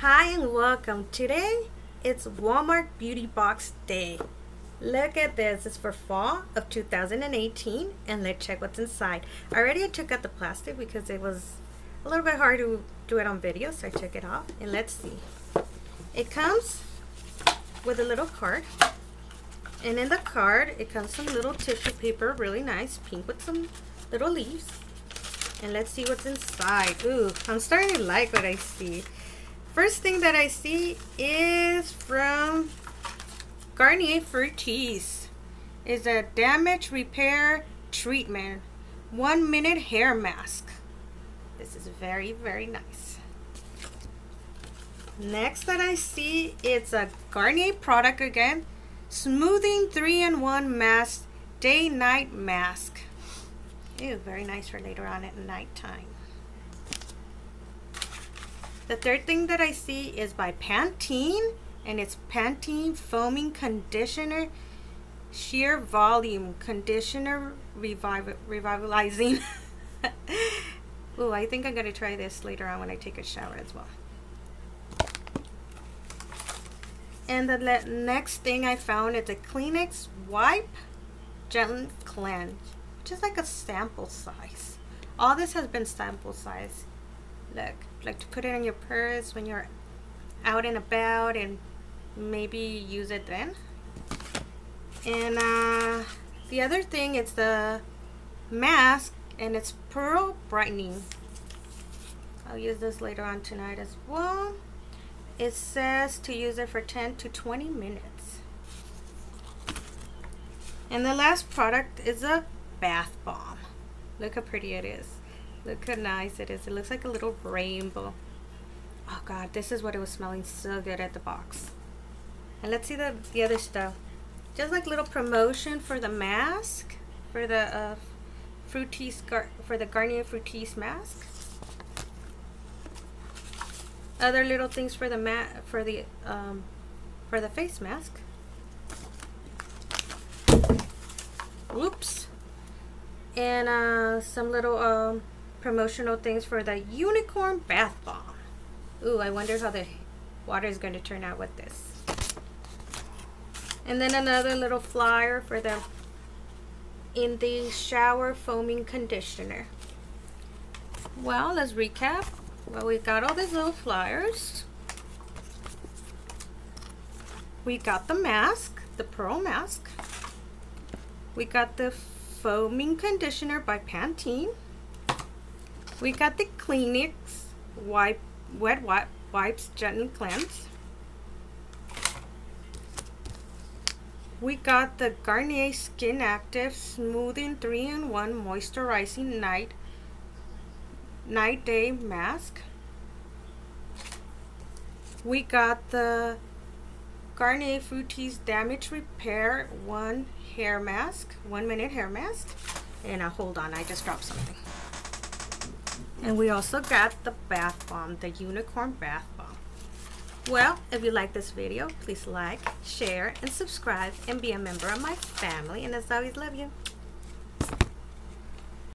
Hi and welcome. Today it's Walmart Beauty Box Day. Look at this. It's for fall of 2018 and let's check what's inside. I already I took out the plastic because it was a little bit hard to do it on video so I took it off and let's see. It comes with a little card and in the card it comes some little tissue paper really nice pink with some little leaves and let's see what's inside. Ooh, I'm starting to like what I see. First thing that I see is from Garnier Fructis. Is a damage repair treatment. One minute hair mask. This is very, very nice. Next that I see, it's a Garnier product again. Smoothing 3-in-1 mask, day-night mask. Ew, very nice for later on at night time. The third thing that I see is by Pantene and it's Pantene Foaming Conditioner Sheer Volume Conditioner Reviv Revitalizing. oh, I think I'm going to try this later on when I take a shower as well. And the next thing I found is a Kleenex Wipe Gently Cleanse, which is like a sample size. All this has been sample size. Look, like to put it in your purse when you're out and about and maybe use it then. And uh, the other thing is the mask and it's pearl brightening. I'll use this later on tonight as well. It says to use it for 10 to 20 minutes. And the last product is a bath bomb. Look how pretty it is. Look how nice it is. It looks like a little rainbow. Oh god, this is what it was smelling so good at the box. And let's see the, the other stuff. Just like little promotion for the mask. For the uh, Fructis, for the Garnier Fructis mask. Other little things for the mat for the um, for the face mask. Oops. And uh, some little um, promotional things for the unicorn bath bomb. Ooh, I wonder how the water is going to turn out with this. And then another little flyer for the in the shower foaming conditioner. Well, let's recap. Well, we got all these little flyers. We got the mask, the pearl mask. We got the foaming conditioner by Pantene. We got the Kleenex wipe, wet wipe, wipes gently cleanse. We got the Garnier Skin Active Smoothing 3-in-1 Moisturizing Night Night Day Mask. We got the Garnier Fructis Damage Repair 1 Hair Mask, 1 minute hair mask. And uh, hold on, I just dropped something. And we also got the bath bomb, the unicorn bath bomb. Well, if you like this video, please like, share, and subscribe, and be a member of my family. And as always, love you.